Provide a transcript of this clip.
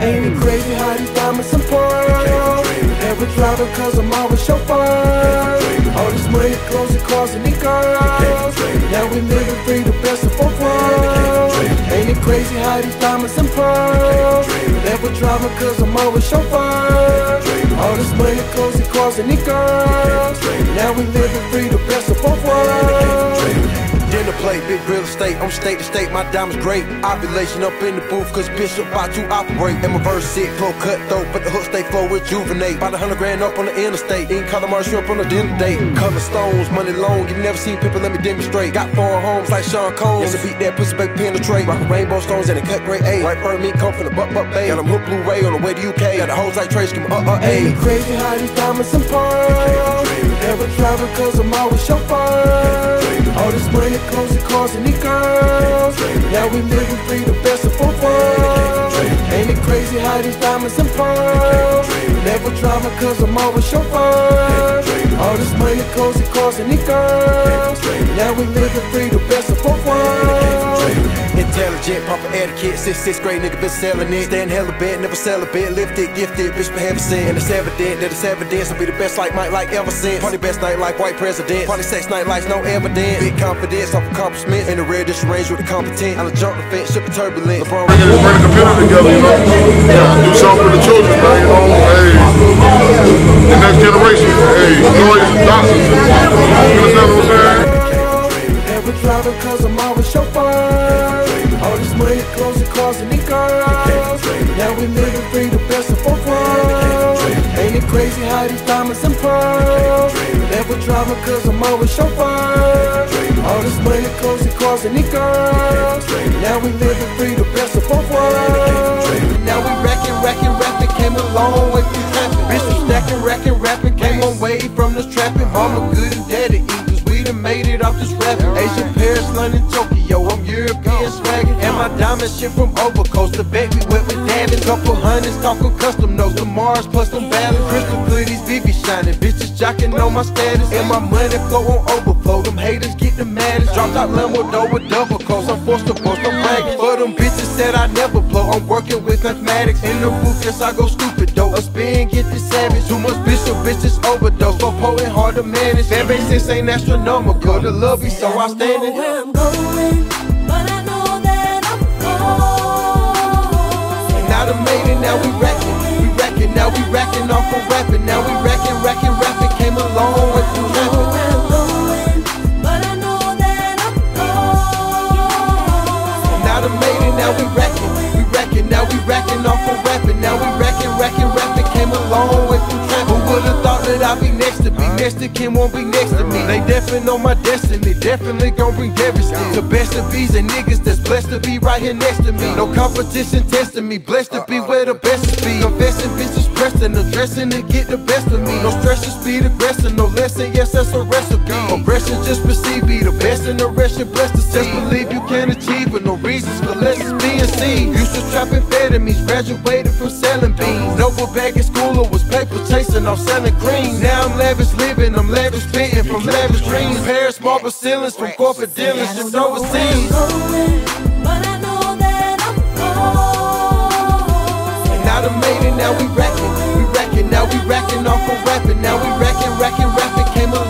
Ain't it crazy how these diamonds pearls? Never driver cause I'm always chauffeur. All this money, clothes and cars and girls. Now we living free, the best of both worlds. Ain't it crazy how these diamonds and pearls? Never driver cause I'm always chauffeur. All this money, clothes and cars and girls. Now we living free, the best of both worlds. Dinner plate, big real estate, I'm state to state, my diamonds great. Ovulation up in the booth, cause Bishop about to operate. And my verse sick, flow cutthroat, but the hook stay flow rejuvenate. About a hundred grand up on the interstate, eating calamari shrimp on a dinner date. Cover stones, money long, you never seen people let me demonstrate. Got foreign homes like Sean Combs, yes, I beat that pussy baby penetrate. Rockin' rainbow stones and a cut grade A. Right bird meat come from the butt butt bay. Got them hook blue ray on the way to UK. Got the hoes like Trace, give me up up Ain't A. crazy how these diamonds and pearls Never driving cause I'm always chauffeur All this money, clothes and cars and these girls. Now we living free, the best of both worlds. Ain't it crazy how these diamonds and pearls Never driving cause I'm always chauffeur All this money, clothes and cars and these girls etiquette, six, sixth grade nigga been selling it. Stand hella bit, never sell a bit, lifted, gifted, bitch been heaven sent. And it's evident that it's evidence I'll be the best like Mike like ever since. Party best night like white president. Party sex night lights, no evidence. Big confidence off accomplishments. In the rear range with the competent. I done jumped the fence, ship the turbulence. LeBron bring the, bring the community together, you know. Yeah, do something for the children, man, you know. Hey, the next generation, hey, lawyers and crazy how these diamonds and pearls Never driving cause I'm always chauffeur All this money, and cars and these girls Now we living free, the best of both worlds Now we racking, racking, rapping, came a long way from trapping. Bitch, we stacking, racking, rapping, came on way from this trapping. Mama good and daddy eat, cause we done made it off this rapping. Asia, Paris, London, Tokyo, I'm European swagging. And my diamond shit from overcoast, the baby with damage. Couple hundreds, talking custom notes, the Mars plus them balance. Crystal these VV shining, bitches jocking on my status. And my money flow on overflow, them haters get the maddest. Dropped out Lambo door with double coats, I'm forced to post, I'm. For them bitches said I never blow, I'm working with mathematics. In the booth, yes, I go stupid though. A spin, get the savage. Too much bishop, bitches overdose. So poet, hard to manage. Fan base ain't astronomical. The love be so outstanding. where I'm going, the made it, now we racking. We racking, now we racking off of rapping. Now we racking, racking, rapping. Came a long way through oh, rapping. I'm going, but I know that I'm gone. Now the made it, now we racking. We racking, now we racking off of rapping. Now we racking, racking, rapping. Came a to? Kim won't be next to me. They definitely know my destiny. Definitely gon' bring devastating. The best of these and niggas that's blessed to be right here next to me. No competition testing me. Blessed to be where the best is be. Confessing bitches pressed and addressing to get the best of me. No stress to speed aggressor. No lesson, yes, that's a recipe. Aggression just perceive be the best and the rest you're blessed to see. Just believe you can achieve with no reasons for less is being seen. Used to trap amphetamines, graduated from selling beans. Noble bag in school or was paper chasing off selling green. Now I'm lavish living, I'm lavish spitting from lavish dreams. Paris marble ceilings from corporate dealers Where I'm overseas. but I know that I'm gone. Now the made it, now we we racking off for rapping. Now we racking, racking, rapping. Came a